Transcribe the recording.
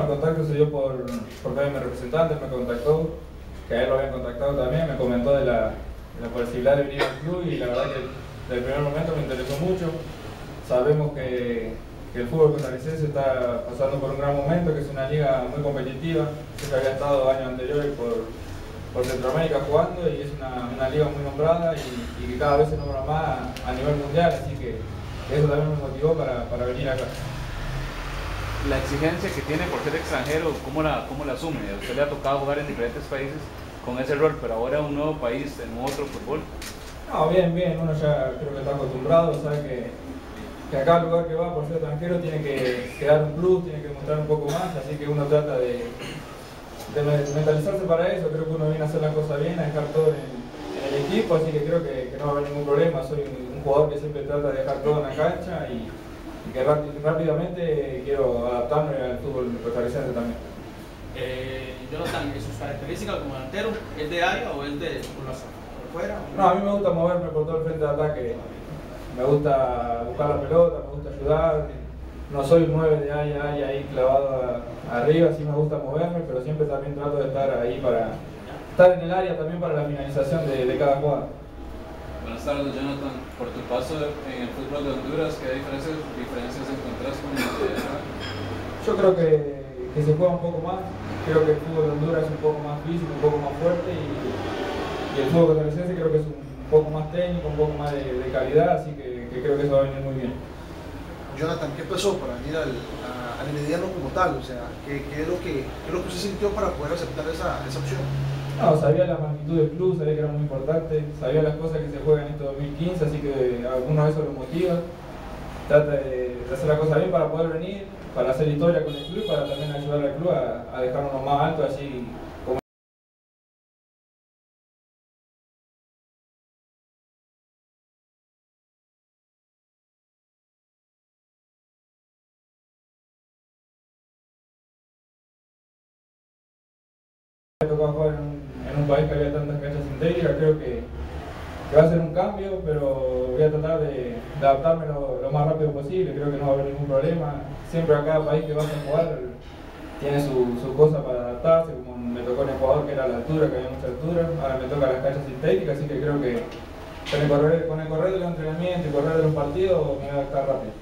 El contacto se dio por, por medio de mi representante, me contactó, que a él lo habían contactado también, me comentó de la, la posibilidad de venir al club y la verdad que desde el primer momento me interesó mucho. Sabemos que, que el fútbol costarricense está pasando por un gran momento, que es una liga muy competitiva, que había estado años anteriores por, por Centroamérica jugando y es una, una liga muy nombrada y, que cada vez se nombra más a nivel mundial, así que eso también me motivó para, para venir acá la exigencia que tiene por ser extranjero, ¿cómo la, cómo la asume? Usted le ha tocado jugar en diferentes países con ese rol, pero ahora un nuevo país, en otro fútbol. No, bien, bien, uno ya creo que está acostumbrado, sabe que, que a cada lugar que va por ser extranjero tiene que, que dar un plus, tiene que mostrar un poco más, así que uno trata de, mentalizarse para eso, creo que uno viene a hacer las cosas bien, a dejar todo en, el equipo, así que creo que, que, no va a haber ningún problema, soy un jugador que siempre trata de dejar todo en la cancha y y que rápidamente quiero adaptarme al fútbol costarricense también. Eh, Jonathan, ¿sus características como delantero es de área o es de por fuera? No, a mí me gusta moverme por todo el frente de ataque. Me gusta buscar la pelota, me gusta ayudar. No soy un 9 de área, área ahí clavado arriba, sí me gusta moverme, pero siempre también trato de estar ahí para estar en el área también para la finalización de, de cada jugada. Buenas tardes, Jonathan. Por tu paso en el fútbol de Honduras, ¿qué diferencias, diferencias encontrás con el de Yo creo que, que, se juega un poco más. Creo que el fútbol de Honduras es un poco más físico, un poco más fuerte y, y el fútbol costarricense creo que es un poco más técnico, un poco más de, de calidad, así que, que, creo que eso va a venir muy bien. Jonathan, ¿qué pasó para venir al, al mediano como tal? O sea, ¿qué, qué, es lo que, ¿qué es lo que usted sintió para poder aceptar esa, esa opción? No, sabía la magnitud del club, sabía que era muy importante, sabía las cosas que se juegan en este 2015, así que algunos de eso lo motiva. Trata de, hacer la cosa bien para poder venir, para hacer historia con el club, para también ayudar al club a, a dejarnos más alto, así como me tocó jugar en un, país que había tantas canchas sintéticas, creo que, va a ser un cambio, pero voy a tratar de, adaptarme lo, más rápido posible, creo que no va a haber ningún problema. Siempre a cada país que vas a jugar tiene su, su cosa para adaptarse, como me tocó en Ecuador que era la altura, que había mucha altura, ahora me toca las canchas sintéticas, así que creo que con el correr, del entrenamiento y correr de los partidos me voy a adaptar rápido.